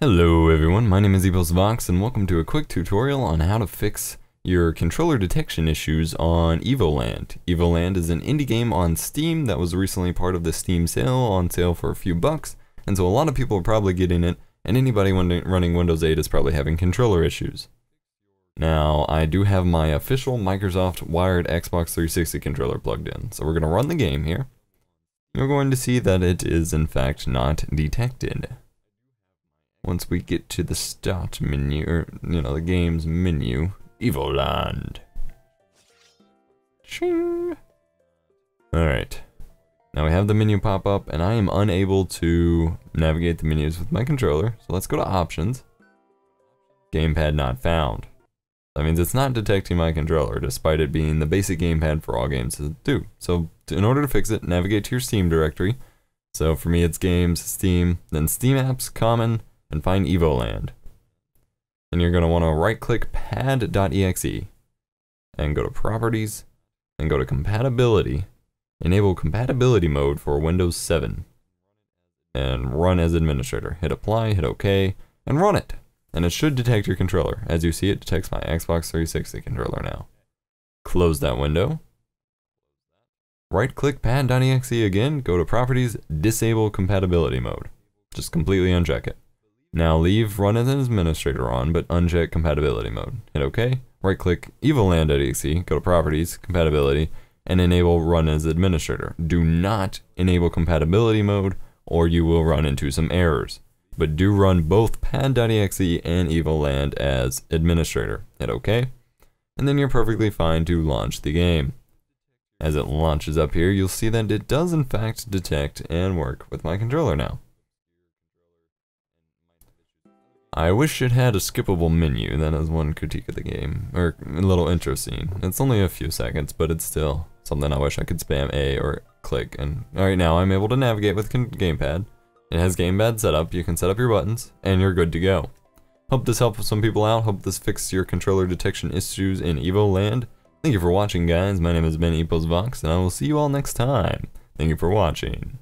Hello everyone, my name is EposVox and welcome to a quick tutorial on how to fix your controller detection issues on Evoland. Evoland is an indie game on Steam that was recently part of the Steam sale, on sale for a few bucks, and so a lot of people are probably getting it, and anybody running Windows 8 is probably having controller issues. Now, I do have my official Microsoft wired Xbox 360 controller plugged in, so we're going to run the game here. You're going to see that it is in fact not detected once we get to the start menu, or, you know, the game's menu, Evoland. Alright. Now we have the menu pop up, and I am unable to navigate the menus with my controller, so let's go to Options. Gamepad not found. That means it's not detecting my controller, despite it being the basic gamepad for all games to do. So, in order to fix it, navigate to your Steam directory. So for me it's Games, Steam, then Steam Apps, Common, and find Evoland. And you're going to want to right click pad.exe and go to properties and go to compatibility. Enable compatibility mode for Windows 7 and run as administrator. Hit apply, hit OK, and run it. And it should detect your controller. As you see, it detects my Xbox 360 controller now. Close that window. Right click pad.exe again, go to properties, disable compatibility mode. Just completely uncheck it. Now leave run as an administrator on, but uncheck compatibility mode. Hit OK, right click evoland.exe, go to properties, compatibility, and enable run as administrator. Do not enable compatibility mode or you will run into some errors. But do run both pad.exe and evoland as administrator. Hit OK, and then you're perfectly fine to launch the game. As it launches up here, you'll see that it does in fact detect and work with my controller now. I wish it had a skippable menu, that is one critique of the game, or a little intro scene. It's only a few seconds, but it's still something I wish I could spam A or click, and alright now I'm able to navigate with gamepad. It has gamepad set up, you can set up your buttons, and you're good to go. Hope this helped some people out, hope this fixed your controller detection issues in Evoland. Thank you for watching guys, my name has been EposVox, and I will see you all next time. Thank you for watching.